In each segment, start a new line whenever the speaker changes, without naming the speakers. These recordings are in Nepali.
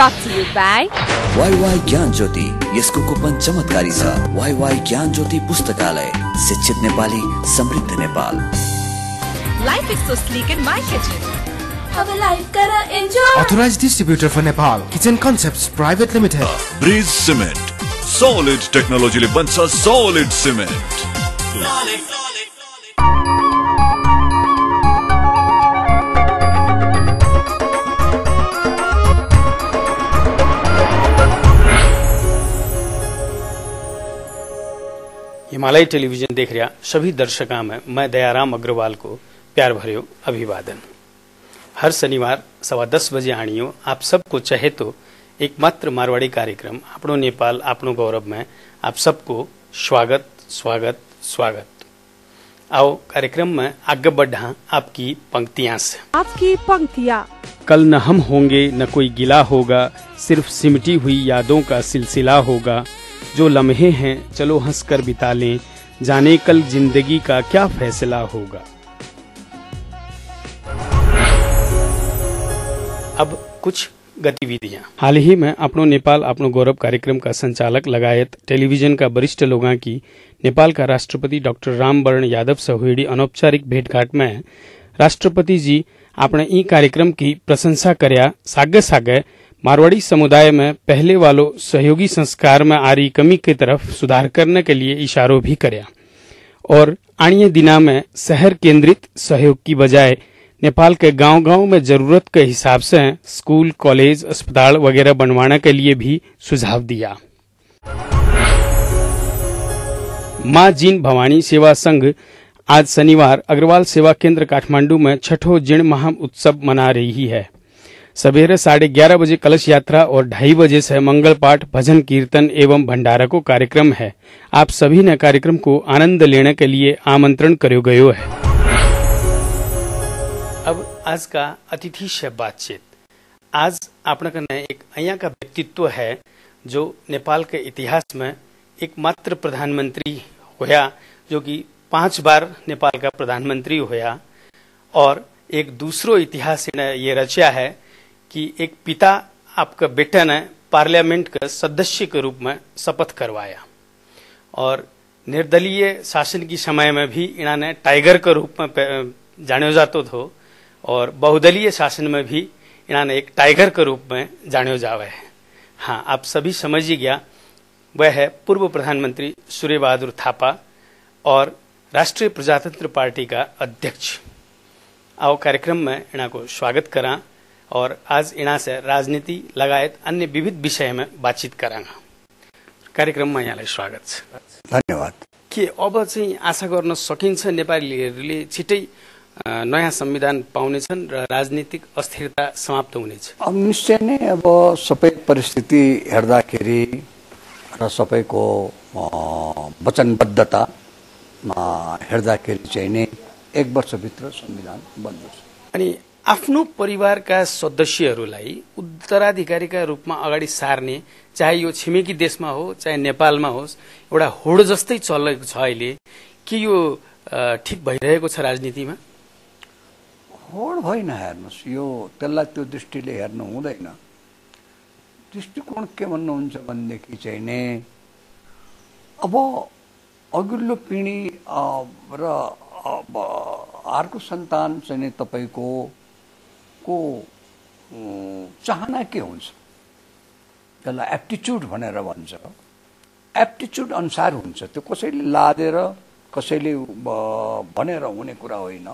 brought to you by
YY ज्ञान ज्योति यसको कुपन चमत्कारी छ YY ज्ञान ज्योति पुस्तकालय शिक्षित नेपाली समृद्ध Nepal
life is so
sleek in my kitchen
Authorized distributor for Nepal, Kitchen Concepts Private Limited.
Breeze Cement, solid technology ले बनसा solid cement. Solid, solid, solid.
Himalaya television देख रहा सभी दर्शकों में मैं दयाराम अग्रवाल को प्यार भर्यो अभिवादन। हर शनिवार सवा दस बजे आणियो आप सबको चाहे तो एकमात्र मारवाड़ी कार्यक्रम आपनो नेपाल आपनो गौरव में आप सबको स्वागत स्वागत स्वागत। आओ कार्यक्रम में आगे बढ़ा आपकी पंक्तियाँ से।
आपकी पंक्तियाँ।
कल न हम होंगे न कोई गिला होगा सिर्फ़ सिमटी हुई यादों का सिलसिला होगा। जो लम्हे हैं, चलो हंस कर बिता लें। जाने कल ज़िंदगी का क्या फैसला होगा। अब कुछ गतिविधियाँ। हाल ही में अपनो नेपाल, अपनो गौरव कार्यक्रम का संचालक लगायत टेलीविज़न का वरिष्ठ लोगों की नेपाल का राष्ट्रपति डॉक्टर रामवरण यादव से हुई अनौपचारिक भेंटघाट में राष्ट्रपति जी अपने ई कार्यक्रम की प्रशंसा करया। सागे सागे मारवाड़ी समुदाय में पहले वालों सहयोगी संस्कार में आ रही कमी की तरफ़ सुधार करने के लिए इशारों भी करया। और आणीय दिना में शहर केंद्रित सहयोग की बजाय नेपाल के गाँव गाँव में ज़रूरत के हिसाब से स्कूल, कॉलेज, अस्पताल वगैरह बनवाने के लिए भी सुझाव दिया। माँ जीन भवानी सेवा संघ आज शनिवार अग्रवाल सेवा केंद्र काठमांडू में छठो जिण महा उत्सव मना रही है। सवेरे साढ़े ग्यारह बजे कलश यात्रा और ढाई बजे से मंगल पाठ, भजन, कीर्तन एवं भंडारा को कार्यक्रम है। आप सभी ने कार्यक्रम को आनंद लेने के लिए आमंत्रण करो गयो है। अब आज का अतिथि से बातचीत। आज आपने कहना एक अया का व्यक्तित्व है, जो नेपाल के इतिहास में एकमात्र प्रधानमंत्री होया, जो कि पाँच बार नेपाल का प्रधानमंत्री होया और एक दूसरो इतिहास ये रचा है कि एक पिता आपका बेटा ने पार्लियामेंट का सदस्य के रूप में शपथ करवाया। और निर्दलीय शासन की समय में भी इन्होंने टाइगर के रूप में जाने जातो थो, और बहुदलीय शासन में भी इन्होंने एक टाइगर के रूप में जाने जावे है। हाँ आप सभी समझ ही गया वह है पूर्व प्रधानमंत्री सूर्य बहादुर थापा और राष्ट्रीय प्रजातंत्र पार्टी का अध्यक्ष। आओ कार्यक्रम में इना को स्वागत करा। और आज इना से राजनीति लगायत अन्य विविध विषय में बातचीत करांगा। कार्यक्रममा यहाँलाई स्वागत छ।
धन्यवाद।
के अब चाहिँ आशा गर्न सकिन्छ नेपालीहरूले छिटै नयाँ संविधान पाउनेछन् र राजनीतिक अस्थिरता समाप्त हुनेछ
अब निश्चय नै अब सबै परिस्थिति हेर्दाखेरि र सबैको अ, वचनबद्धतामा हेर्दाखेरि चाहिँ नै एक वर्षभित्र संविधान बन्नेछ
अनि आफ्नो परिवारका सदस्यहरूलाई उत्तराधिकारीका रूपमा अगाडि सार्ने चाहे यो छिमेकी देशमा हो चाहे नेपालमा होस् एउटा होड जस्तै चलेको छ अहिले। के यो ठिक भइरहेको छ राजनीतिमा?
होड होइन हेर्नुहोस् यो त्यसलाई त्यो दृष्टिले हेर्नु हुँदैन। दृष्टिकोण के भन्नुहुन्छ भनेदेखि चाहिँ नि अब अघिल्लो पिँढी र अब अर्को सन्तान चाहिँ तपाईँको को चाहना के हुन्छ। त्यसलाई एप्टिच्युड भनेर भन्छ। एप्टिच्युड अनुसार हुन्छ। त्यो कसैले लादेर कसैले भनेर हुने कुरा होइन।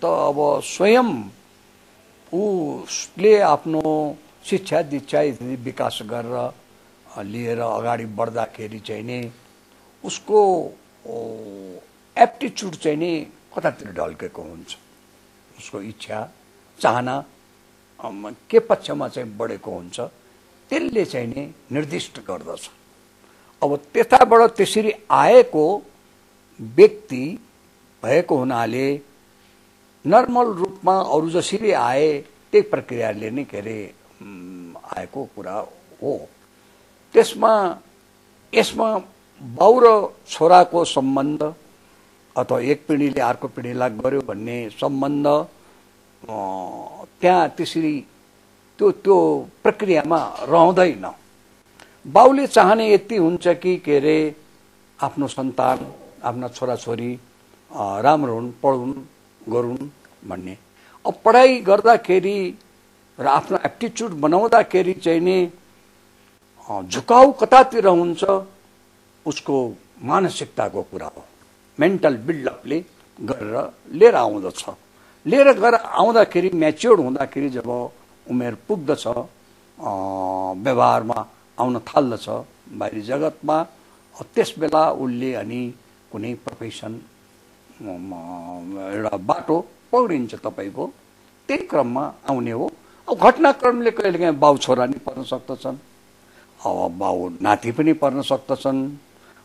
त अब स्वयं उसले आफ्नो शिक्षा दीक्षा विकास गरेर लिएर अगाडि बढ्दाखेरि चाहिँ नि उसको एप्टिच्युड चाहिँ नि कतातिर ढल्केको हुन्छ। उसको इच्छा चाहना के पक्षमा चाहिँ बढेको हुन्छ त्यसले चाहिँ नि निर्दिष्ट गर्दछ। अब त्यताबाट त्यसरी आएको व्यक्ति भएको हुनाले नर्मल रूपमा अरू जसरी आए त्यही प्रक्रियाले नै के अरे आएको कुरा हो। त्यसमा यसमा बाउ र छोराको सम्बन्ध अथवा एक पिँढीले अर्को पिँढीलाई गर्यो भन्ने सम्बन्ध त्यहाँ त्यसरी त्यो त्यो प्रक्रियामा रहँदैन। बाउले चाहने यति हुन्छ कि के अरे आफ्नो सन्तान आफ्ना छोराछोरी राम्रो हुन् पढुन् गरून् भन्ने। अब पढाइ गर्दाखेरि र आफ्नो एप्टिच्युड बनाउँदाखेरि चाहिँ नि झुकाउ कतातिर हुन्छ उसको मानसिकताको कुरा हो। मेन्टल बिल्डअपले गरेर लिएर आउँदछ। लिएर गएर आउँदाखेरि म्याच्योर्ड हुँदाखेरि जब उमेर पुग्दछ व्यवहारमा आउन थाल्दछ बाहिरी जगतमा त्यस बेला उसले अनि कुनै प्रोफेसन एउटा बाटो पक्रिन्छ तपाईँको त्यही क्रममा आउने हो। अब घटनाक्रमले कहिलेकाहीँ बाउ छोरा नि पर्न सक्दछन् अब बाउ नाति पनि पर्न सक्दछन्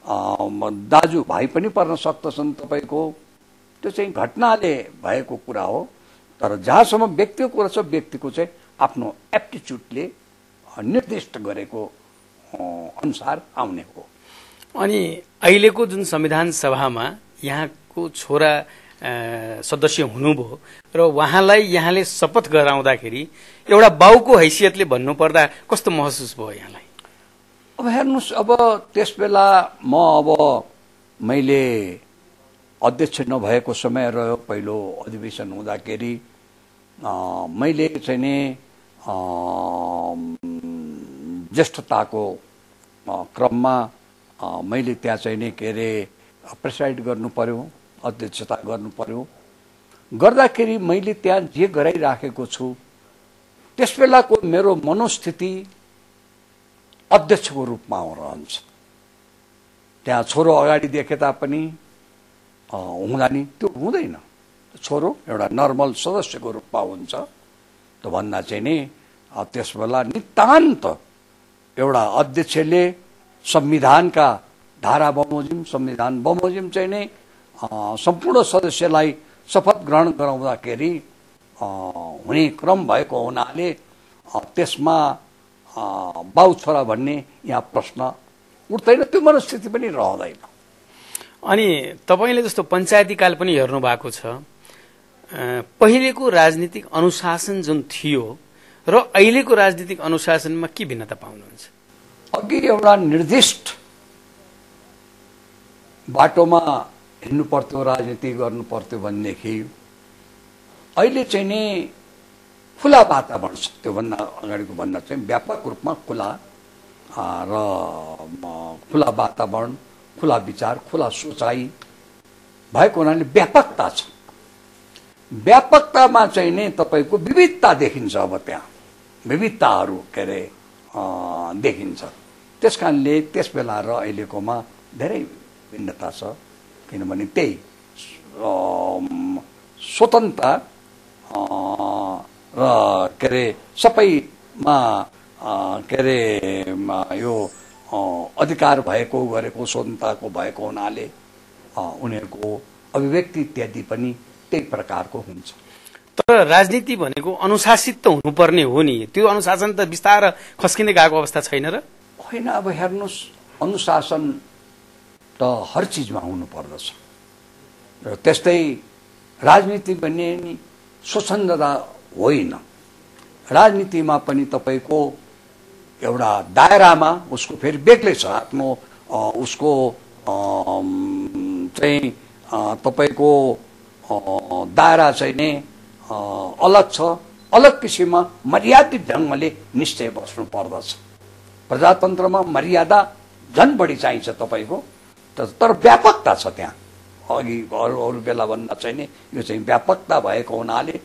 अम, दाजु भाइ पनि पर्न सक्दछन् तपाईँको। त्यो चाहिँ घटनाले भएको कुरा हो। तर जहाँसम्म व्यक्तिको कुरा छ व्यक्तिको चाहिँ आफ्नो एप्टिच्युडले निर्दिष्ट गरेको अनुसार आउने हो।
अनि अहिलेको जुन संविधान सभामा यहाँको छोरा सदस्य हुनुभयो र उहाँलाई यहाँले शपथ गराउँदाखेरि एउटा बाउको हैसियतले भन्नुपर्दा कस्तो महसुस भयो यहाँलाई?
अब हेर्नुहोस् अब त्यस बेला म अब मैले अध्यक्ष नभएको समय रह्यो पहिलो अधिवेशन हुँदाखेरि मैले चाहिँ नि ज्येष्ठताको क्रममा मैले त्यहाँ चाहिँ नि के अरे प्रेसाइड गर्नु पर्यो अध्यक्षता गर्नु पर्यो। गर्दाखेरि मैले त्यहाँ जे गराइराखेको छु त्यस बेलाको मेरो मनोस्थिति अध्यक्षको रूपमा रहन्छ। त्यहाँ छोरो अगाडि देखे तापनि हुँदा नि त्यो हुँदैन। छोरो एउटा नर्मल सदस्यको रूपमा हुन्छ। त भन्दा चाहिँ नि त्यस बेला नितान्त एउटा अध्यक्षले संविधानका धारा बमोजिम संविधान बमोजिम चाहिँ नै सम्पूर्ण सदस्यलाई शपथ ग्रहण गराउँदाखेरि हुने क्रम भएको हुनाले त्यसमा बाउ छोरा भन्ने यहाँ प्रश्न उठ्दैन त्यो मनस्थिति पनि रहँदैन।
अनि तपाईँले जस्तो पञ्चायती काल पनि हेर्नु भएको छ पहिलेको राजनीतिक अनुशासन जुन थियो र अहिलेको राजनीतिक अनुशासनमा के भिन्नता पाउनुहुन्छ?
अघि एउटा निर्दिष्ट बाटोमा हिँड्नु पर्थ्यो राजनीति गर्नु पर्थ्यो भनेदेखि अहिले चाहिँ नि खुला वातावरण छ त्योभन्दा अगाडिको भन्दा चाहिँ व्यापक रूपमा खुला र खुला वातावरण खुला विचार खुला सोचाइ भएको हुनाले व्यापकता छ। व्यापकतामा चाहिँ नै तपाईँको विविधता देखिन्छ अब त्यहाँ। विविधताहरू के अरे देखिन्छ। त्यस कारणले त्यस बेला र अहिलेकोमा धेरै भिन्नता छ। किनभने त्यही स्वतन्त्रता र के अरे सबैमा के अरे यो अधिकार भएको गरेको स्वतन्त्रताको भएको हुनाले उनीहरूको अभिव्यक्ति इत्यादि पनि त्यही प्रकारको हुन्छ।
तर राजनीति भनेको अनुशासित त हुनुपर्ने हो नि। त्यो अनुशासन त बिस्तार खस्किँदै गएको अवस्था छैन र?
होइन अब हेर्नुहोस् अनुशासन त हर चिजमा हुनु पर्दछ र त्यस्तै राजनीति भन्ने नि स्वच्छन्दता होइन। राजनीतिमा पनि तपाईँको एउटा दायरामा उसको फेरि बेग्लै छ। आफ्नो उसको चाहिँ तपाईँको दायरा चाहिँ नै अलग छ। अलग किसिममा मर्यादित ढङ्गले निश्चय बस्नु पर्दछ। प्रजातन्त्रमा मर्यादा झन् बढी चाहिन्छ तपाईँको। तर व्यापकता छ त्यहाँ। अघि अरू अरू बेला भन्दा चाहिँ नि यो चाहिँ व्यापकता भएको हुनाले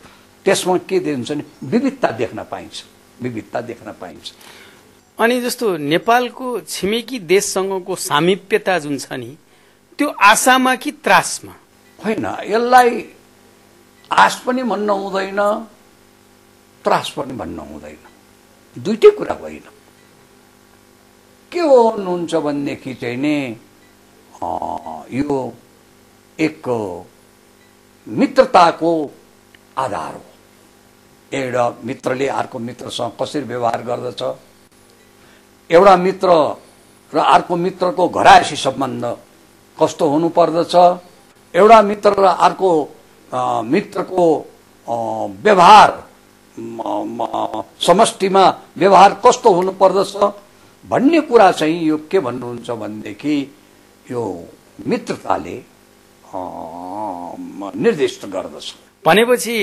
त्यसमा के दिन्छ भने विविधता देख्न पाइन्छ। विविधता देख्न पाइन्छ।
अनि जस्तो नेपालको छिमेकी देशसँगको सामिप्यता जुन छ नि त्यो आशामा कि त्रासमा?
होइन यसलाई आश पनि भन्न हुँदैन त्रास पनि भन्न हुँदैन। दुइटै कुरा होइन। के हुनुहुन्छ भनेदेखि चाहिँ नि यो एक मित्रताको आधार हो। एउटा मित्रले अर्को मित्रसँग कसरी व्यवहार गर्दछ एउटा मित्र र अर्को मित्रको घरायसी सम्बन्ध कस्तो हुनुपर्दछ? एउटा मित्र र अर्को मित्रको व्यवहार समष्टिमा व्यवहार कस्तो हुनुपर्दछ? भन्ने कुरा चाहिँ यो के भन्नुहुन्छ भनेदेखि यो मित्रताले निर्दिष्ट गर्दछ।
भनेपछि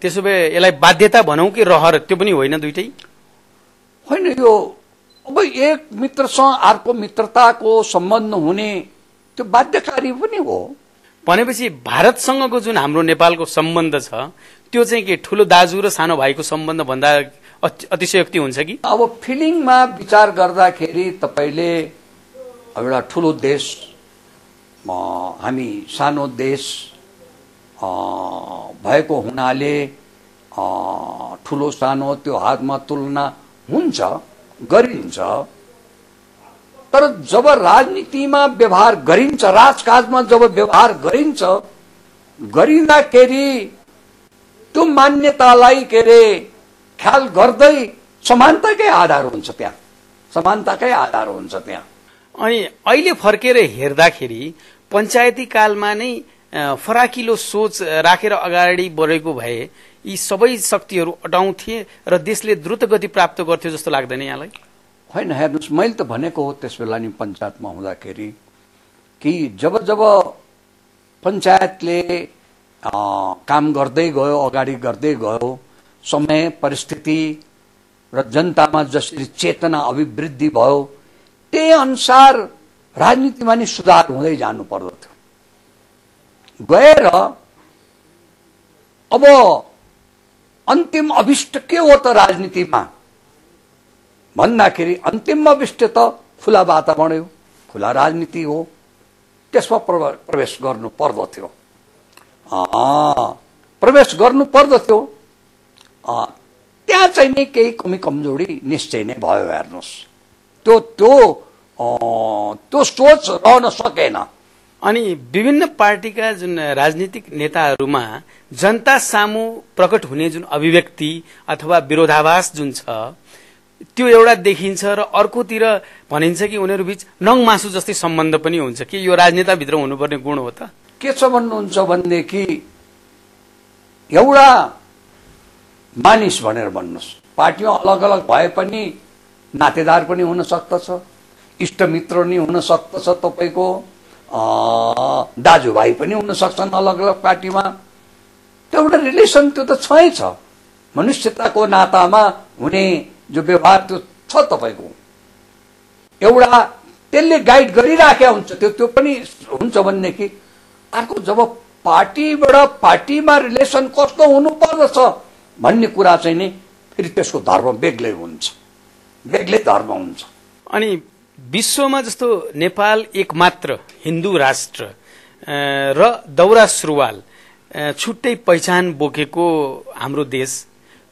त्यसो भए यसलाई बाध्यता भनौँ कि रहर? त्यो पनि होइन दुइटै?
होइन यो अब एक मित्रसँग अर्को मित्रताको सम्बन्ध हुने त्यो बाध्यकारी पनि हो।
भनेपछि भारतसँगको जुन हाम्रो नेपालको सम्बन्ध छ त्यो चाहिँ के ठुलो दाजु र सानो भाइको सम्बन्ध भन्दा अति- अतिशयोक्ति हुन्छ कि?
अब फिलिङमा विचार गर्दाखेरि तपाईँले एउटा ठुलो देश म, हामी सानो देश भएको हुनाले ठुलो सानो त्यो हातमा तुलना हुन्छ। गरिन्छ। तर जब राजनीतिमा व्यवहार गरिन्छ राजकाजमा जब व्यवहार गरिन्छ गरिँदाखेरि त्यो मान्यतालाई के अरे ख्याल गर्दै समानताकै आधार हुन्छ त्यहाँ। समानताकै आधार हुन्छ त्यहाँ।
अनि अहिले फर्केर हेर्दाखेरि पञ्चायती कालमा नै फराकिलो सोच राखेर अगाडि बढेको भए यी सबै शक्तिहरू अटाउँथे र देशले द्रुत गति प्राप्त गर्थ्यो जस्तो लाग्दैन यहाँलाई?
होइन हेर्नुहोस् मैले त भनेको हो त्यस बेला नि पञ्चायतमा हुँदाखेरि कि जब जब पञ्चायतले काम गर्दै गयो अगाडि गर्दै गयो समय परिस्थिति र जनतामा जसरी चेतना अभिवृद्धि भयो त्यही अनुसार राजनीतिमा नि सुधार हुँदै जानु पर्दथ्यो। गएर अब अन्तिम अभिष्ट के हो त राजनीतिमा भन्दाखेरि अन्तिम अभिष्ट त खुला वातावरण हो खुला राजनीति हो त्यसमा प्रव- प्रवेश गर्नु पर्दथ्यो प्रवेश गर्नु पर्दथ्यो त्यहाँ चाहिँ नि केही कमी कमजोरी निश्चय नै भयो हेर्नुहोस् त्यो त्यो त्यो सोच रहन सकेन
अनि विभिन्न पार्टीका जुन राजनीतिक नेताहरूमा जनता सामु प्रकट हुने जुन अभिव्यक्ति अथवा विरोधाभास जुन छ त्यो एउटा देखिन्छ र अर्कोतिर भनिन्छ कि उनीहरू बीच नङ मासु जस्तै सम्बन्ध पनि हुन्छ कि यो राजनेताभित्र हुनुपर्ने गुण हो त।
के छ भन्नुहुन्छ भनेदेखि एउटा मानिस भनेर भन्नुहोस्। पार्टीमा अलग अलग भए पनि नातेदार पनि हुन सक्दछ इष्टमित्र नि हुन सक्दछ तपाईँको। दाजुभाइ पनि हुन सक्छन् अलग अलग पार्टीमा। त्यो एउटा रिलेसन त्यो त छै छ। मनुष्यताको नातामा हुने जो व्यवहार त्यो छ तपाईँको। एउटा त्यसले गाइड गरिराखेका हुन्छ त्यो त्यो पनि हुन्छ भनेदेखि अर्को जब पार्टीबाट पार्टीमा रिलेसन कस्तो हुनु पर्दछ भन्ने कुरा चाहिँ नि फेरि त्यसको धर्म बेग्लै हुन्छ। बेग्लै धर्म हुन्छ।
अनि विश्वमा जस्तो नेपाल एकमात्र हिन्दू राष्ट्र र दौरा सुरुवाल छुट्टै पहिचान बोकेको हाम्रो देश।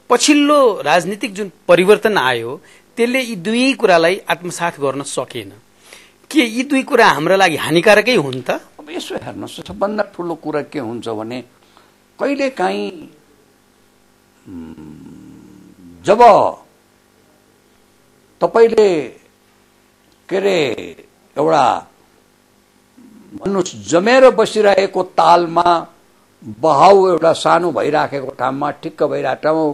पछिल्लो राजनीतिक जुन परिवर्तन आयो त्यसले यी दुई कुरालाई आत्मसात गर्न सकेन। के यी दुई कुरा हाम्रो लागि हानिकारकै हुन् त?
अब यसो हेर्नुहोस् सबभन्दा ठुलो कुरा के हुन्छ भने कहिले काहीँ जब तपाईँले के अरे एउटा भन्नुहोस् जमेर बसिरहेको तालमा बहाउ एउटा सानो भइराखेको ठाउँमा ठिक्क भइरहेको ठाउँमा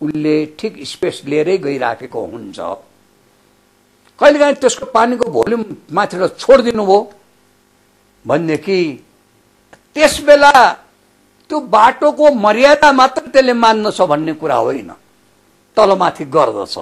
उसले ठिक स्पेस लिएरै गइराखेको हुन्छ। कहिलेकाहीँ त्यसको पानीको भोल्युम माथिबाट छोडिदिनु भयो भनेदेखि त्यस बेला त्यो बाटोको मर्यादा मात्र त्यसले मान्दछ भन्ने कुरा होइन। तलमाथि गर्दछ।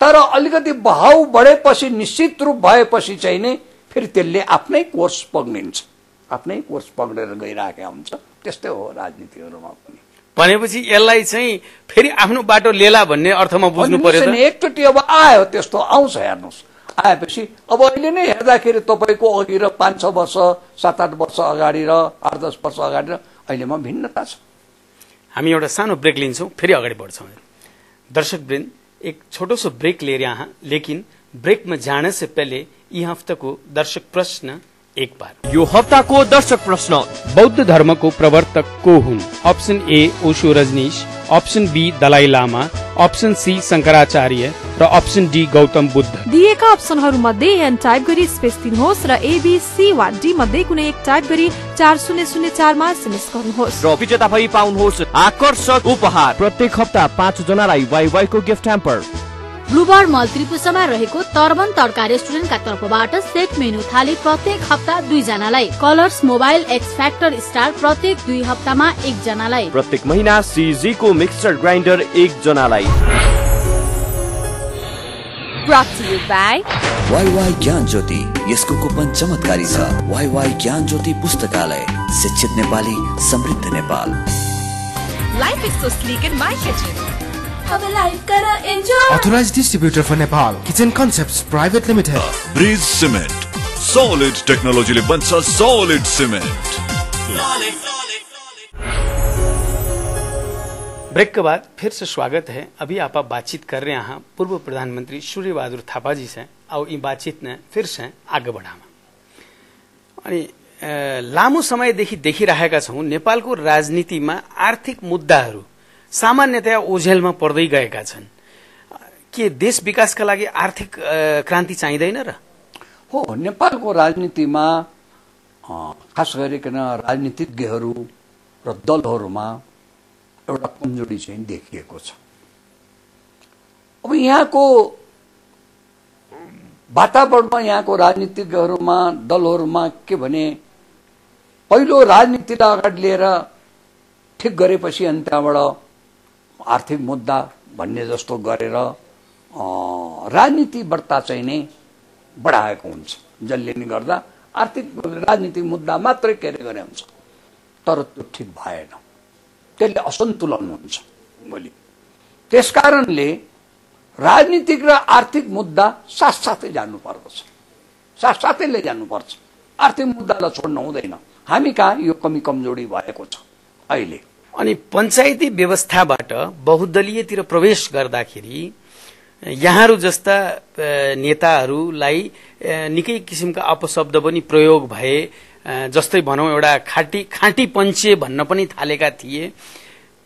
तर अलिकति बहाउ बढेपछि निश्चित रूप भएपछि चाहिँ नै फेरि त्यसले आफ्नै कोर्स पक्रिन्छ आफ्नै कोर्स पक्रेर गइरहेका हुन्छ। त्यस्तै हो राजनीतिहरूमा पनि।
भनेपछि यसलाई चाहिँ फेरि आफ्नो बाटो लेला भन्ने अर्थमा बुझ्नु पर्यो
एकचोटि अब आयो त्यस्तो आउँछ हेर्नुहोस्। आएपछि अब अहिले नै हेर्दाखेरि तपाईँको अघि र पाँच छ वर्ष सात आठ वर्ष अगाडि र आठ दस वर्ष अगाडि र अहिलेमा भिन्नता छ।
हामी एउटा सानो ब्रेक लिन्छौँ फेरि अगाडि बढ्छौँ। दर्शक वृन्द एक छोटो सो ब्रेक ले रहा हूँ लेकिन ब्रेक में जाने से पहले यह हफ़्ता को दर्शक प्रश्न एक बार।
यो हफ़्ता को दर्शक प्रश्न।
बौद्ध धर्म को प्रवर्तक को हुन्? Option A Osho Rajneesh. Option B Dalai Lama. Option C Shankaracharya. र अप्सन डी गौतम बुद्ध।
दिएका अप्सनहरू मध्ये एन टाइप गरी स्पेस दिनुहोस् र एबिसी वा डी मध्ये कुनै एक टाइप गरी चार शून्य शून्य चारमा एसएमएस गर्नुहोस्।
र विजेता भई पाउनुहोस्। आकर्षक उपहार। प्रत्येक हप्ता पाँच जनालाई वाइ वाइको गिफ्ट ह्याम्पर
ब्लुबर मल त्रिपुसमा रहेको तर्बन तड्का रेस्टुरेन्टका तर्फबाट सेट मेनु थाली प्रत्येक हप्ता दुईजनालाई Colors mobile X factor star प्रत्येक दुई हप्तामा एकजनालाई
प्रत्येक महिना सिजी को मिक्सचर ग्राइन्डर एक जनालाई।
brought to you by
YY ज्ञान ज्योति यसको कुपन चमत्कारी छ YY ज्ञान ज्योति पुस्तकालय शिक्षित नेपाली समृद्ध Nepal
life is so
sleek in my kitchen
Authorized distributor for Nepal, Kitchen Concepts Private Limited.
Breeze Cement, solid technology ले बन्छ solid cement. Solid.
ब्रेक के बाद फिर से स्वागत है। अभी आप बातचीत कर रहे हैं पूर्व प्रधानमंत्री सूर्य बहादुर थापा जी से। और यी बातचीत ने फिर से आगे बढामा अनि लामो समयदेखि देखिरहेका छौँ नेपालको राजनीतिमा आर्थिक मुद्दाहरू सामान्यतया ओझेलमा पर्दै गएका छन्। के देश विकासका लागि आर्थिक क्रान्ति चाहिँदैन र?
हो नेपालको राजनीतिमा खास गरिकन राजनीतिज्ञहरू र दलहरूमा एउटा कमजोरी चाहिँ देखिएको छ। अब यहाँको वातावरणमा यहाँको राजनीतिज्ञहरूमा दलहरूमा के भने पहिलो राजनीतिलाई अगाडि लिएर ठिक गरेपछि अनि त्यहाँबाट आर्थिक मुद्दा भन्ने जस्तो गरेर राजनीति बढ्ता चाहिँ नै बढाएको हुन्छ। जसले नि गर्दा आर्थिक राजनीतिक मुद्दा मात्रै के अरे गरे हुन्छ। तर त्यो ठिक भएन। त्यसले असन्तुलन हुन्छ भोलि। त्यसकारणले राजनीतिक र आर्थिक मुद्दा साथसाथै जानुपर्दछ। साथसाथै लैजानुपर्छ आर्थिक मुद्दालाई छोड्नु हुँदैन। हामी कहाँ यो कमी कमजोरी भएको छ अहिले?
अनि पञ्चायती व्यवस्थाबाट बहुदलीयतिर प्रवेश गर्दाखेरि यहाँहरू जस्ता नेताहरूलाई निकै किसिमका अपशब्द पनि प्रयोग भए जस्तै भनौँ एउटा खाटी खाँटी पञ्चे भन्न पनि थालेका थिए।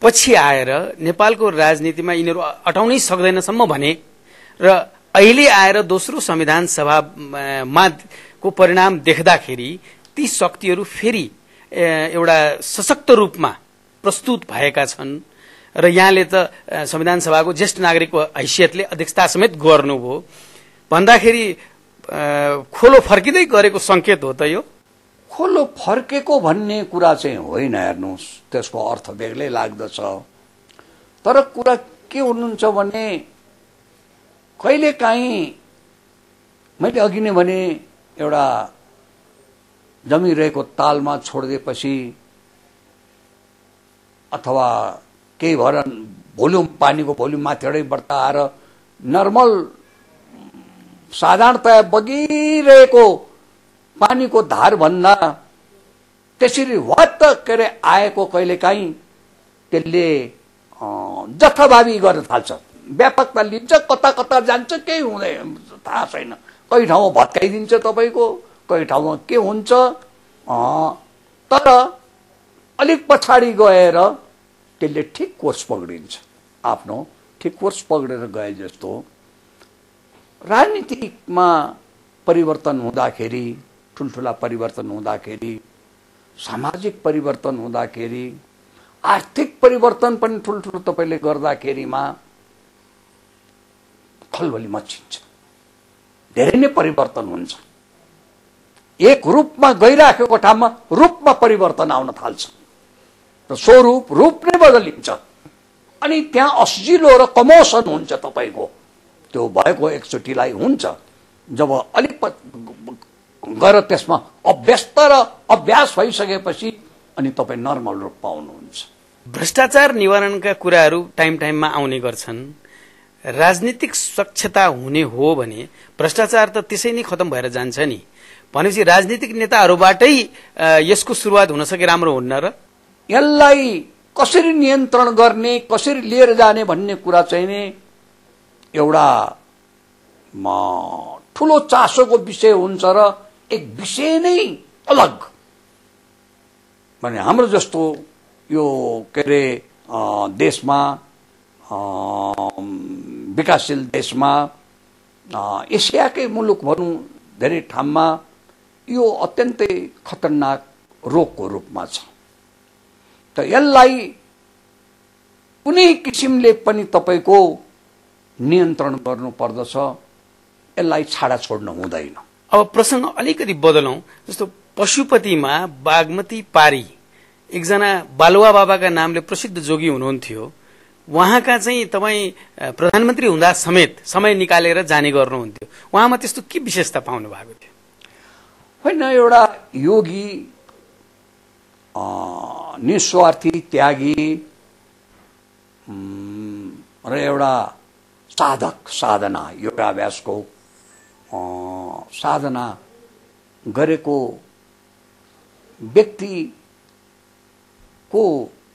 पछि आएर नेपालको राजनीतिमा यिनीहरू अटाउनै सक्दैनसम्म भने र अहिले आएर दोस्रो संविधान सभामा को परिणाम देख्दाखेरि ती शक्तिहरू फेरि एउटा सशक्त रूपमा प्रस्तुत भएका छन् र यहाँले त संविधान सभाको ज्येष्ठ नागरिकको हैसियतले अध्यक्षता समेत गर्नुभयो। भन्दाखेरि खोलो फर्किँदै गरेको संकेत हो त यो।
खोलो फर्केको भन्ने कुरा चाहिँ होइन हेर्नुहोस् त्यसको अर्थ बेग्लै लाग्दछ। तर कुरा के हुनुहुन्छ भने कहिलेकाहीँ मैले अघि नै भने एउटा जमिरहेको तालमा छोडिदिएपछि अथवा केही भएर भोल्युम पानीको भोल्युम माथिबाटै बढ्ता आएर नर्मल साधारणतया बगिरहेको पानीको धारभन्दा त्यसरी वात्त के अरे आएको कहिलेकाहीँ त्यसले जथाभावी गर्न थाल्छ। व्यापकता लिन्छ कता कता जान्छ केही हुँदैन थाहा छैन। कहीँ ठाउँमा भत्काइदिन्छ तपाईँको कहीँ ठाउँमा के हुन्छ तर अलिक पछाडि गएर त्यसले ठिक कोर्स पक्रिन्छ। आफ्नो ठिक कोर्स पक्रेर गए जस्तो। राजनीतिमा परिवर्तन हुँदाखेरि ठुल्ठुला परिवर्तन हुँदाखेरि सामाजिक परिवर्तन हुँदाखेरि आर्थिक परिवर्तन पनि ठुल्ठुलो तपाईँले गर्दाखेरिमा खलबली मचिन्छ। धेरै नै परिवर्तन हुन्छ। एक रूपमा गइराखेको ठाउँमा रूपमा परिवर्तन आउन थाल्छ। र स्वरूप रूप नै बदलिन्छ। अनि त्यहाँ असजिलो र कमोसन हुन्छ तपाईँको। त्यो भएको एकचोटिलाई हुन्छ। जब अलिक गएर त्यसमा अभ्यस्त र अभ्यास भइसकेपछि अनि तपाईँ नर्मल रूप पाउनुहुन्छ।
भ्रष्टाचार निवारणका कुराहरू टाइम टाइममा आउने गर्छन्। राजनीतिक स्वच्छता हुने हो भने भ्रष्टाचार त त्यसै नै खतम भएर जान्छ नि। भनेपछि राजनीतिक नेताहरूबाटै यसको सुरुवात हुन सके राम्रो हुन्न र?
यसलाई कसरी नियन्त्रण गर्ने कसरी लिएर जाने भन्ने कुरा चाहिँ नि एउटा ठुलो चासोको विषय हुन्छ र एक विषय नै अलग। भने हाम्रो जस्तो यो के अरे देशमा विकासशील देशमा एसियाकै मुलुक भनौँ धेरै ठाउँमा यो अत्यन्तै खतरनाक रोगको रूपमा छ। त यसलाई कुनै किसिमले पनि तपाईँको नियन्त्रण गर्नु पर्दछ यसलाई छाडा छोड्न हुँदैन।
अब प्रसङ्ग अलिकति बदलौं। जस्तो पशुपतिमा बागमती पारी एकजना बालुवा बाबाका नामले प्रसिद्ध जोगी हुनुहुन्थ्यो। उहाँका चाहिँ तपाईँ प्रधानमन्त्री हुँदा समेत समय निकालेर जाने गर्नुहुन्थ्यो। उहाँमा त्यस्तो के विशेषता पाउनु भएको थियो?
होइन एउटा योगी निस्वार्थी त्यागी र एउटा साधक साधना योगाभ्यासको साधना गरेको व्यक्तिको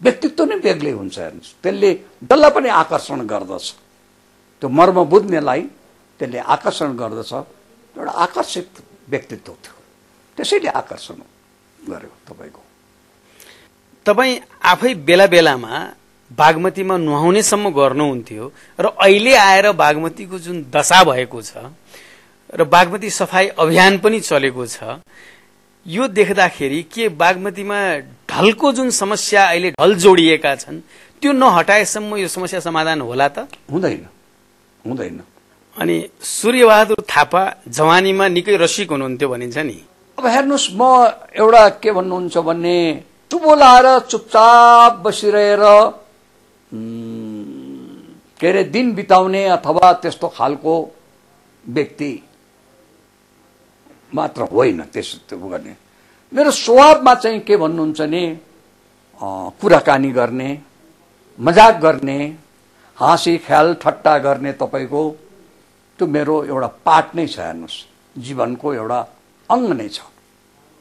व्यक्तित्व नै बेग्लै हुन्छ हेर्नुहोस्। त्यसले जसलाई पनि आकर्षण गर्दछ। त्यो मर्म बुझ्नेलाई त्यसले आकर्षण गर्दछ। एउटा आकर्षित व्यक्तित्व थियो। त्यसैले आकर्षण गर्यो तपाईँको।
तपाईँ आफै बेला बेलामा बागमतीमा नुहाउनेसम्म गर्नुहुन्थ्यो र अहिले आएर बागमतीको जुन दशा भएको छ र बागमती सफाई अभियान पनि चलेको छ। यो देख्दाखेरि के बागमतीमा ढलको जुन समस्या अहिले ढल जोडिएका छन् त्यो नहटाएसम्म यो समस्या समाधान होला त?
हुँदैन। हुँदैन।
अनि सूर्यबहादुर थापा जवानीमा निकै रसिक हुनुहुन्थ्यो भनिन्छ नि।
अब हेर्नुहोस् म एउटा के भन्नुहुन्छ भने चुबो लाएर चुपचाप बसिरहेर के अरे दिन बिताउने अथवा त्यस्तो खालको व्यक्ति मात्र होइन त्यस्तो गर्ने मेरो स्वभावमा चाहिँ के भन्नुहुन्छ भने कुराकानी गर्ने मजाक गर्ने हाँसी ख्याल ठट्टा गर्ने तपाईँको त्यो मेरो एउटा पाठ नै छ हेर्नुहोस्। जीवनको एउटा अङ्ग नै छ।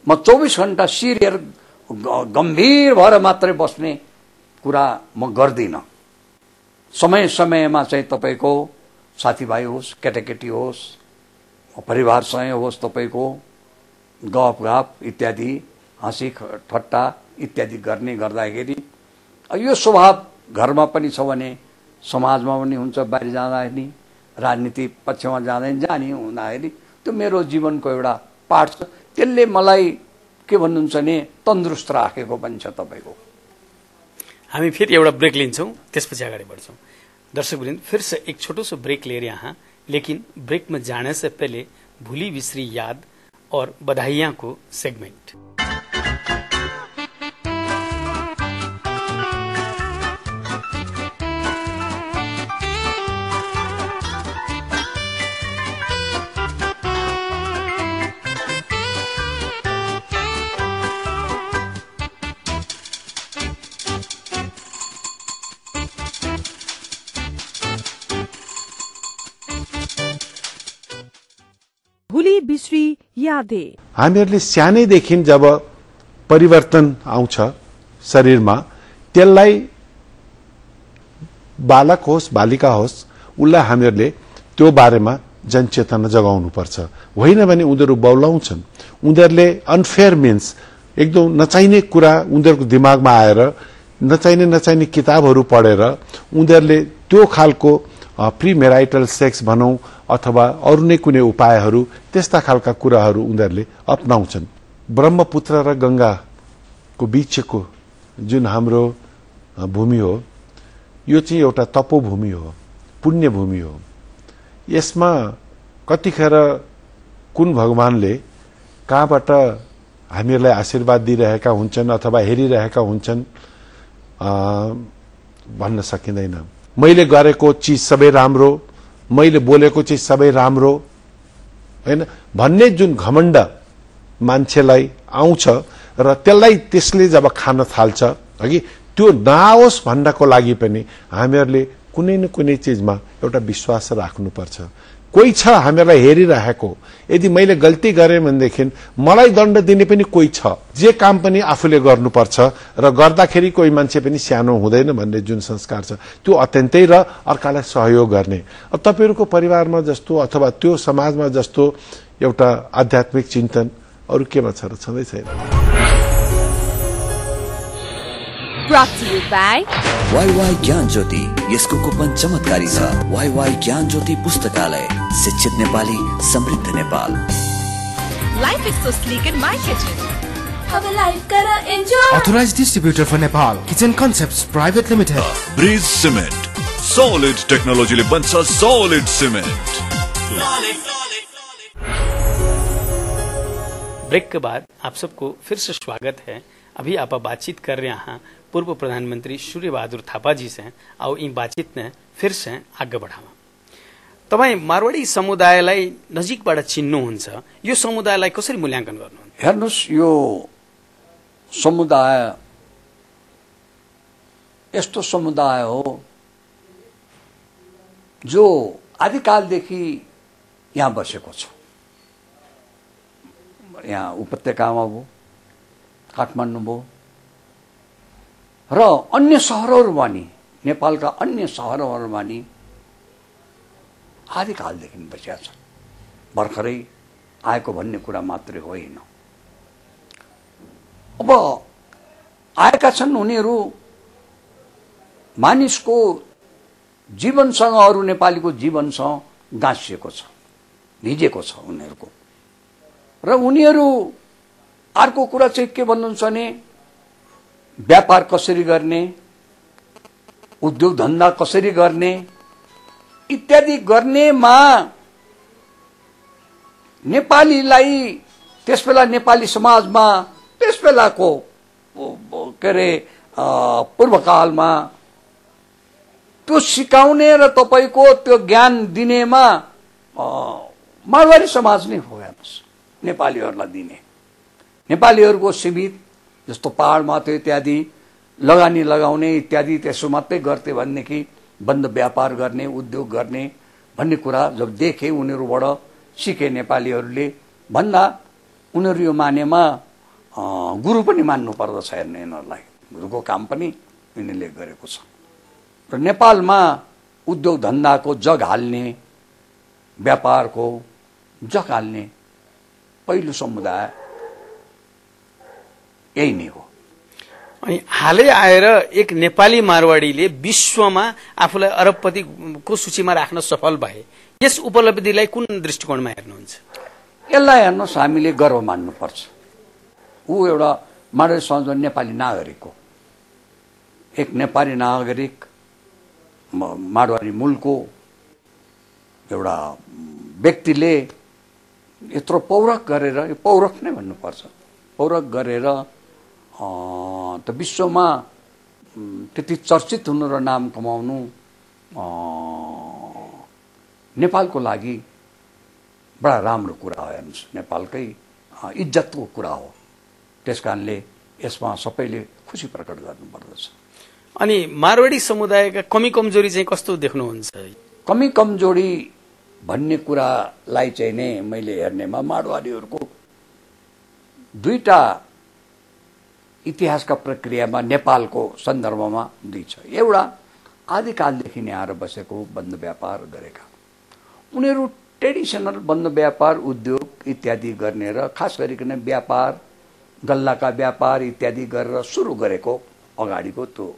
म चौबिस घन्टा सिरियर गम्भीर भएर मात्रै बस्ने कुरा म गर्दिनँ। समय समयमा चाहिँ तपाईँको साथीभाइ होस् केटाकेटी होस् परिवारसँग होस् तपाईँको गफ गफ इत्यादि हाँसी ठट्टा इत्यादि गर्ने गर्दाखेरि यो स्वभाव घरमा पनि छ भने समाजमा पनि हुन्छ बाहिर जाँदाखेरि राजनीति पक्षमा जाँदाखेरि जाने हुँदाखेरि त्यो मेरो जीवनको एउटा पाठ छ। त्यसले मलाई के भन्नुहुन्छ भने तन्दुरुस्त राखेको पनि छ तपाईँको।
हामी फेरि एउटा ब्रेक लिन्छौँ त्यसपछि अगाडि बढ्छौँ। दर्शकवृन्द फिर एक छोटो सो ब्रेक ले रहे हैं लेकिन ब्रेक में जाने से पहले भूली विसरी याद और बधाइयाँ को सेगमेंट
यादे।
हामीहरूले सानैदेखि जब परिवर्तन आउँछ शरीरमा त्यसलाई बालक होस् बालिका होस् उसलाई हामीहरूले त्यो बारेमा जनचेतना जगाउनुपर्छ। होइन भने उनीहरू बौलाउँछन्। उनीहरूले अनफेयर मिन्स एकदम नचाहिने कुरा उनीहरूको दिमागमा आएर नचाहिने नचाहिने किताबहरू पढेर उनीहरूले त्यो खालको प्री मेराइटल सेक्स भनौँ अथवा अरू नै कुनै उपायहरू त्यस्ता खालका कुराहरू उनीहरूले अप्नाउँछन्। ब्रह्मपुत्र र गंगाको बीचको जुन हाम्रो भूमि हो यो चाहिँ एउटा तपोभूमि हो पुण्य भूमि हो। यसमा कतिखेर कुन भगवानले कहाँबाट हामीहरूलाई आशीर्वाद दिइरहेका हुन्छन् अथवा हेरिरहेका हुन्छन् भन्न सकिँदैन। मैले गरेको चिज सबै राम्रो मैले बोलेको चिज सबै राम्रो होइन? भन्ने जुन घमण्ड मान्छेलाई आउँछ र त्यसलाई त्यसले जब खान थाल्छ अघि त्यो नआओस् भन्नको लागि पनि हामीहरूले कुनै न कुनै चिजमा एउटा विश्वास राख्नुपर्छ। कोही छ हामीहरूलाई हेरिरहेको? यदि मैले गल्ती गरेँ भनेदेखि मलाई दण्ड दिने पनि कोही छ। जे काम पनि आफूले गर्नुपर्छ र गर्दाखेरि कोही मान्छे पनि सानो हुँदैन भन्ने जुन संस्कार छ त्यो अत्यन्तै र अर्कालाई सहयोग गर्ने। अब तपाईँहरूको परिवारमा जस्तो अथवा त्यो समाजमा जस्तो एउटा आध्यात्मिक चिन्तन अरू केमा छ र छँदै छैन?
Brought to you by
WaiWai ज्ञान ज्योति यसको कुपन चमत्कारी छ वाईवाई ज्ञान ज्योति पुस्तकालय शिक्षित नेपाली समृद्ध Nepal
Life is so sleek in my kitchen.
Authorized distributor for Nepal. Kitchen Concepts Private Limited.
Bridge cement solid टेक्नोलॉजीले बन्छ सॉलिड सीमेंट
ब्रेक के बाद आप सबको फिर से स्वागत है अभी आप बातचीत कर रहे हैं पूर्व प्रधानमंत्री सूर्य बहादुर थापा जी से और इन बातचीत ने फिर से आगे बढ़ावा। तपाईँ मारवाडी समुदायलाई नजिकबाट चिन्नुहुन्छ यो समुदायलाई कसरी मूल्याङ्कन गर्नुहुन्छ
हेर्नुहोस् यो समुदाय यस्तो समुदाय हो जो आदिकालदेखि यहाँ बसेको छ। यहाँ उपत्यकामा भयो काठमाडौँ भयो र अन्य सहरहरूमा नि नेपालका अन्य सहरहरूमा नि आदिकालदेखि बसिया छ। भर्खरै आएको भन्ने कुरा मात्रै होइन अब आएका छन् उनीहरू मानिसको जीवनसँग अरू नेपालीको जीवनसँग गाँसिएको छ भिजेको छ उनीहरूको। र उनीहरू अर्को कुरा चाहिँ के भन्नुहुन्छ भने व्यापार कसरी गर्ने उद्योग धन्दा कसरी गर्ने इत्यादि गर्नेमा नेपालीलाई त्यस बेला नेपाली समाजमा त्यस बेलाको के अरे पूर्वकालमा त्यो सिकाउने र तपाईँको त्यो ज्ञान दिनेमा मारवाडी समाज नै हो हेर्नुहोस् नेपालीहरूलाई दिने। नेपालीहरूको सीमित जस्तो पहाडमा थियो इत्यादि लगानी लगाउने इत्यादि त्यसो मात्रै गर्थे भनेदेखि बन्द व्यापार गर्ने उद्योग गर्ने भन्ने कुरा जब देखे उनीहरूबाट सिके नेपालीहरूले भन्दा उनीहरू यो मानेमा गुरु पनि मान्नु पर्दछ हेर्ने यिनीहरूलाई। गुरुको काम पनि यिनीहरूले गरेको छ। र नेपालमा उद्योग धन्दाको जग हाल्ने व्यापारको जग हाल्ने पहिलो समुदाय यही नै हो।
अनि हालै आएर एक नेपाली मारवाडीले विश्वमा आफूलाई अरबपतिको सूचीमा राख्न सफल भए यस उपलब्धिलाई कुन दृष्टिकोणमा हेर्नुहुन्छ?
यसलाई हेर्नुहोस् हामीले गर्व मान्नुपर्छ। ऊ एउटा माडवाडी समाजमा नेपाली नागरिक हो। एक नेपाली नागरिक माडवाडी मूलको एउटा व्यक्तिले यत्रो पौरख गरेर यो पौरख नै भन्नुपर्छ। पौरख गरेर त विश्वमा त्यति चर्चित हुनु र नाम कमाउनु नेपालको लागि बडा राम्रो कुरा हो हेर्नुहोस् नेपालकै इज्जतको कुरा हो। त्यस कारणले यसमा सबैले खुसी प्रकट गर्नुपर्दछ।
अनि मारवाडी समुदायका कमी कमजोरी चाहिँ कस्तो देख्नुहुन्छ?
कमी कमजोरी भन्ने कुरालाई चाहिँ नै मैले हेर्नेमा माडवाडीहरूको दुईटा इतिहासका प्रक्रियामा नेपालको सन्दर्भमा दुई एउटा आदिकालदेखि नै आएर बसेको बन्द व्यापार गरेका। उनीहरू ट्रेडिसनल बन्द व्यापार उद्योग इत्यादि गर्ने र खास गरिकन व्यापार गल्लाका व्यापार इत्यादि गरेर सुरु गरेको अगाडिको त्यो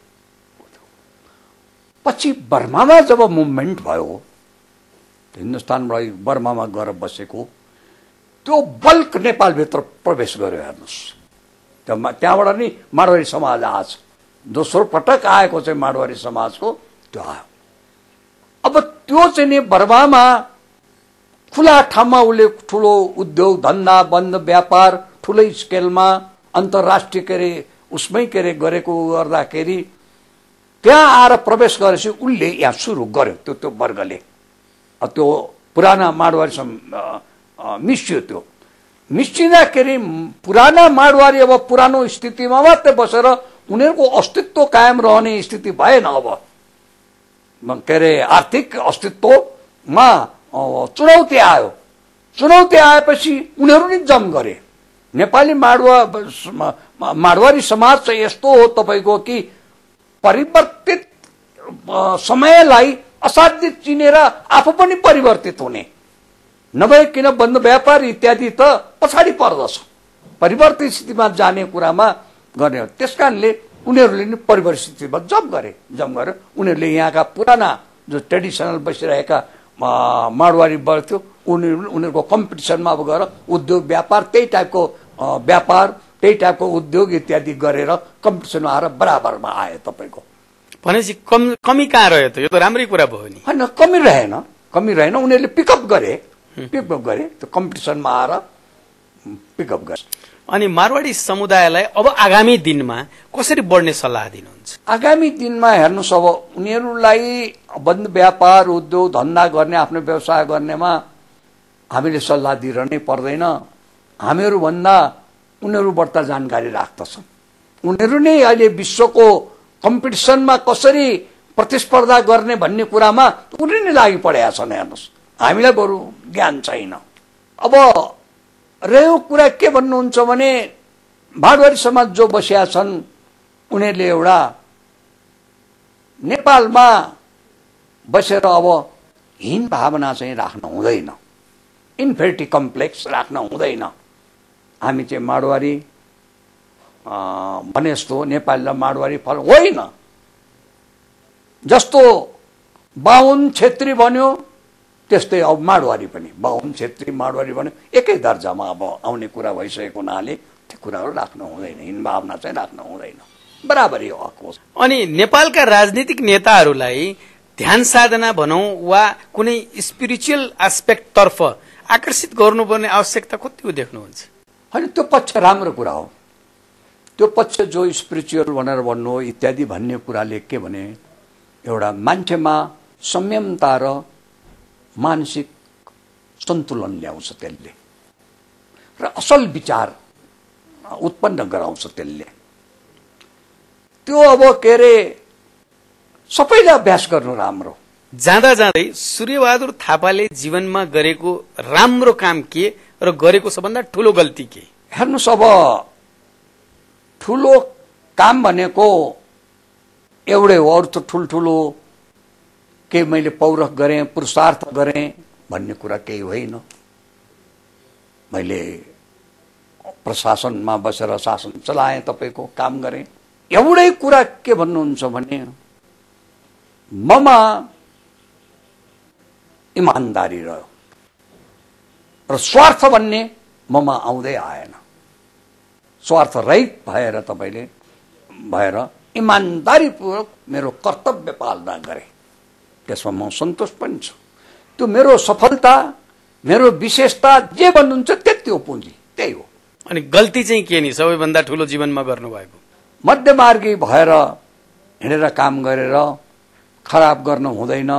पछि बर्मामा जब मुभमेन्ट भयो हिन्दुस्तानबाट बर्मामा गएर बसेको त्यो बल्क नेपालभित्र प्रवेश गर्यो हेर्नुहोस्। त्यहाँबाट नि माडवारी समाज आज दोस्रो पटक आएको चाहिँ माडवारी समाजको त्यो आयो। अब त्यो चाहिँ नि बर्मामा खुला ठाउँमा उसले ठुलो उद्योग धन्दा बन्द व्यापार ठुलै स्केलमा अन्तर्राष्ट्रिय के अरे उसमै के अरे गरेको गर्दाखेरि त्यहाँ आएर प्रवेश गरेपछि उसले यहाँ सुरु गर्यो त्यो त्यो वर्गले। त्यो पुराना माडवारी मिसियो त्यो। निश्चिँदाखेरि पुराना माडवारी अब पुरानो स्थितिमा मात्रै बसेर उनीहरूको अस्तित्व कायम रहने स्थिति भएन अब। के अरे आर्थिक अस्तित्वमा चुनौती आयो। चुनौती आएपछि उनीहरू नि जम गरे। नेपाली माडवा माडवारी समाज चाहिँ यस्तो हो तपाईँको कि परिवर्तित समयलाई असाध्य चिनेर आफू पनि परिवर्तित हुने। नभए किन बन्द व्यापार इत्यादि त पछाडि पर्दछ। परिवर्तित स्थितिमा जाने कुरामा गर्ने हो। त्यस कारणले उनीहरूले नि परिस्थितिमा जम्प गरे। जम्प गरेर उनीहरूले यहाँका पुराना जो ट्रेडिसनल बसिरहेका माडवारी वर्ग थियो उनीहरू उनीहरूको कम्पिटिसनमा अब गएर उद्योग व्यापार त्यही टाइपको व्यापार त्यही टाइपको उद्योग इत्यादि गरेर कम्पिटिसनमा आएर बराबरमा आयो तपाईँको।
भनेपछि कम कमी कहाँ रह्यो त? यो त राम्रै कुरा भयो नि।
होइन कमी रहेन। कमी रहेन। उनीहरूले पिकअप गरे। पिकअप गरे त्यो कम्पिटिसनमा आएर पिकअप गरे
अनि मारवाडी समुदायलाई अब आगामी दिनमा कसरी बढ्ने सल्लाह दिनुहुन्छ?
आगामी दिनमा हेर्नुहोस् अब उनीहरूलाई बन्द व्यापार उद्योग धन्दा गर्ने आफ्नो व्यवसाय गर्नेमा हामीले सल्लाह दिइरहनै पर्दैन। हामीहरूभन्दा उनीहरूबाट जानकारी राख्दछन्। उनीहरू नै अहिले विश्वको कम्पिटिसनमा कसरी प्रतिस्पर्धा गर्ने भन्ने कुरामा उनीहरू नै लागि परेका छन् हेर्नुहोस्। हामीलाई बरु ज्ञान छैन। अब रह्यो कुरा के भन्नुहुन्छ भने माडवारी समाज जो बसिया छन् उनीहरूले एउटा नेपालमा बसेर अब हीन भावना चाहिँ राख्न हुँदैन। इन्फेरिटी कम्प्लेक्स राख्न हुँदैन। हामी चाहिँ माडवारी भने जस्तो नेपाली र माडवारी फल होइन। जस्तो बाहुन छेत्री भन्यो त्यस्तै अब माडवारी पनि बाहुन छेत्री माडवारी भन्यो एकै दर्जामा अब आउने कुरा भइसकेको हुनाले त्यो कुराहरू राख्नु हुँदैन हिन भावना चाहिँ राख्नु हुँदैन। बराबरी हक होस्
अनि नेपालका राजनीतिक नेताहरूलाई ध्यान साधना भनौँ वा कुनै स्पिरिचुअल एस्पेक्ट तर्फ आकर्षित गर्नुपर्ने आवश्यकता कति देख्नुहुन्छ?
होइन त्यो पक्ष राम्रो कुरा हो। त्यो पक्ष जो स्पिरिचुअल भनेर भन्नु इत्यादि भन्ने कुराले के भने एउटा मान्छेमा संयमता र मानसिक सन्तुलन ल्याउँछ त्यसले। र असल विचार उत्पन्न गराउँछ त्यसले। त्यो अब के अरे सबैले अभ्यास गर्नु राम्रो।
जाँदा जाँदै सूर्यबहादुर थापाले जीवनमा गरेको राम्रो काम के र गरेको सबभन्दा ठूलो गल्ती के?
हेर्नुहोस् अब ठुलो काम भनेको एउटै हो अरू त ठुल्ठुलो। केही मैले पौरख गरेँ पुरुषार्थ गरेँ भन्ने कुरा केही होइन। मैले प्रशासनमा बसेर शासन चलाएँ तपाईँको काम गरेँ। एउटै कुरा के भन्नुहुन्छ भने ममा इमान्दारी रह्यो र स्वार्थ भन्ने ममा आउँदै आएन। स्वार्थ रहित भएर तपाईँले भएर इमान्दारीपूर्वक मेरो कर्तव्य पालना गरे। त्यसमा म सन्तोष पनि छु। त्यो मेरो सफलता मेरो विशेषता जे भन्नुहुन्छ त्यति हो पुँजी। त्यही हो।
अनि गल्ती चाहिँ के नि? सबैभन्दा ठूलो जीवनमा गर्नुभएको।
मध्यमार्गी भएर हिँडेर काम गरेर खराब गर्न हुँदैन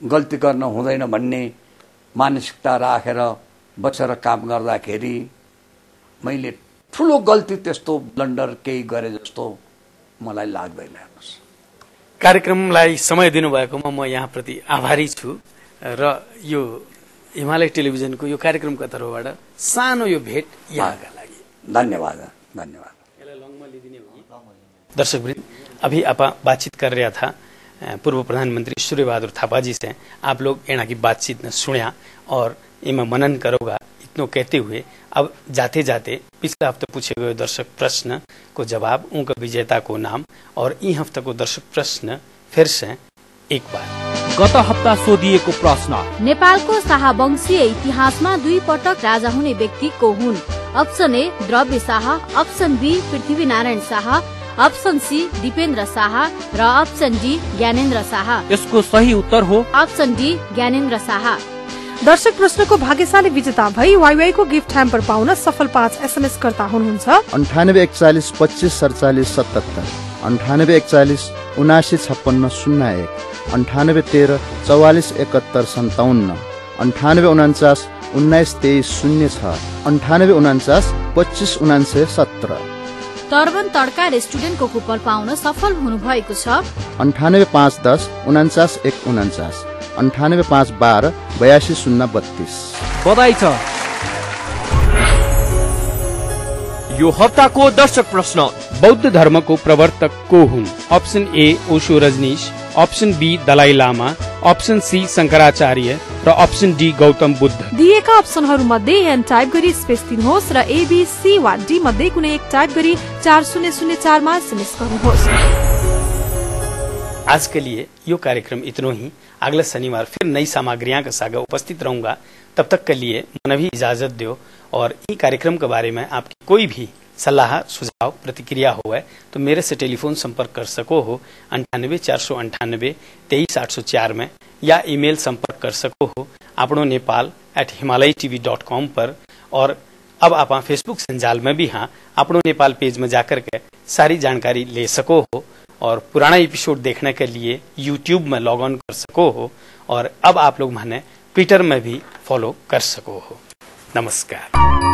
गल्ती गर्न हुँदैन भन्ने मानसिकता राखेर बसेर काम गर्दाखेरि मैले ठुलो गल्ती त्यस्तो ब्लन्डर केही गरे जस्तो मलाई लाग्दैन हेर्नुहोस्।
कार्यक्रमलाई समय दिनुभएकोमा म यहाँप्रति आभारी छु। र यो हिमालय टेलिभिजनको यो कार्यक्रमका तर्फबाट सानो यो भेट यहाँका लागि।
धन्यवाद धन्यवाद।
दर्शक वृंद अभी आप बातचीत कर रहा था पूर्व प्रधानमंत्री सूर्य बहादुर थापा जी से। आप लोग एना की बातचीत ने सुनिया और इमा मनन करोगा। इतनो कहते हुए अब जाते जाते पिछले हफ़्ते पूछे गए दर्शक प्रश्न को जवाब उनका विजेता को नाम और ई हफ़्ते को दर्शक प्रश्न फिर से एक बार।
गत हप्ता सोधिएको प्रश्न।
नेपालको शाहवंशीय इतिहासमा दुई पटक राजा हुने व्यक्ति को हुन्? Option A Dravya Shah option B Prithvinarayan Shah option C Dipendra Shah र अप्सन डी ज्ञानेन्द्र शाह।
यसको सही उत्तर हो।
Option D Gyanendra Shah.
दर्शक प्रश्नको भाग्यशाली विजेता भई वाइवाई को गिफ्ट ह्याम्पर पाउन सफल पाँच एसएमएस कर्ता हुनुहुन्छ।
अन्ठानब्बे एकचालिस पच्चिस सडचालिस सतहत्तर। अन्ठानब्बे एकचालिस उनासी छप्पन्न शून्य एक। अन्ठानब्बे तेह्र चौवालिस एकहत्तर सन्ताउन्न। अन्ठानब्बे उनान्चास उन्नाइस तेइस शून्य छ। अन्ठानब्बे उनान्चास पच्चिस उनान्सय सत्र।
टर्बन तड्का रेस्टुरेन्टको कुपन पाउन सफल हुनुभएको छ।
अन्ठानब्बे पाँच दस उनान्चास एक उनान्चास। अन्ठानब्बे पाँच बाह्र बयासी शून्य बत्तिस।
बधाई छ। यो हप्ताको दर्शक प्रश्न।
बौद्ध धर्मको प्रवर्तक को हुन्? Option A Osho Rajneesh. Option B Dalai Lama. Option C Shankaracharya. र अप्सन डी गौतम बुद्ध।
दिएका अप्सनहरू मध्ये एन टाइप गरी स्पेस दिनुहोस् र एबीसी वा डी मध्ये कुनै एक टाइप गरी चार शून्य शून्य चारमा एसएमएस गर्नुहोस्।
आज के लिए यो कार्यक्रम इतनो ही। अगले शनिवार फिर नई सामग्रियाँ के साथ उपस्थित रहूँगा। तब तक के लिए मन भी इजाज़त दो और ई कार्यक्रम के बारे में आपकी कोई भी सलाह, सुझाव, प्रतिक्रिया हो है तो मेरे से टेलीफोन संपर्क कर सको हो अंठानबे चार सौ अंठानबे तेईस, आठ सौ चार में या ईमेल संपर्क कर सको हो आपणो Nepal at Himalaya TV dot com पर। और अब आप फेसबुक संजाल में भी हाँ अपनों नेपाल पेज में जाकर के सारी जानकारी ले सको हो। और पुराना एपिसोड देखने के लिए यूट्यूब में लॉग ऑन कर सको हो और अब आप लोग मैंने ट्विटर में भी फॉलो कर सको हो। नमस्कार।